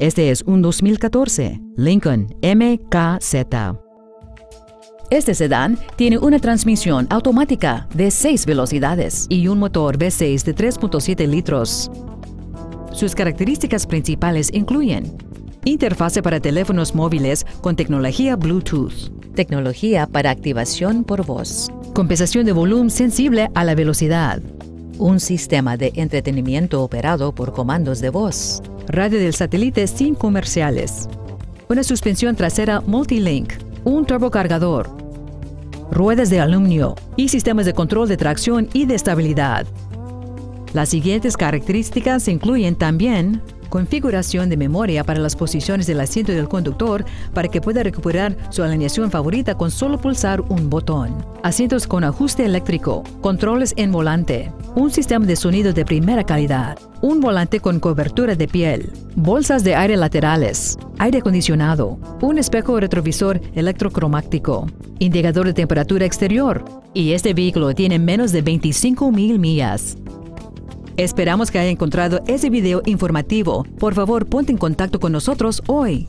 Este es un 2014 Lincoln MKZ. Este sedán tiene una transmisión automática de 6 velocidades y un motor V6 de 3.7 litros. Sus características principales incluyen interfase para teléfonos móviles con tecnología Bluetooth, tecnología para activación por voz, compensación de volumen sensible a la velocidad, un sistema de entretenimiento operado por comandos de voz, radio del satélite sin comerciales, una suspensión trasera Multilink, un turbocargador, ruedas de aluminio y sistemas de control de tracción y de estabilidad. Las siguientes características incluyen también configuración de memoria para las posiciones del asiento del conductor para que pueda recuperar su alineación favorita con solo pulsar un botón. Asientos con ajuste eléctrico, controles en volante, un sistema de sonido de primera calidad, un volante con cobertura de piel, bolsas de aire laterales, aire acondicionado, un espejo retrovisor electrocromático, indicador de temperatura exterior, y este vehículo tiene menos de 25 mil millas. Esperamos que haya encontrado ese video informativo. Por favor, ponte en contacto con nosotros hoy.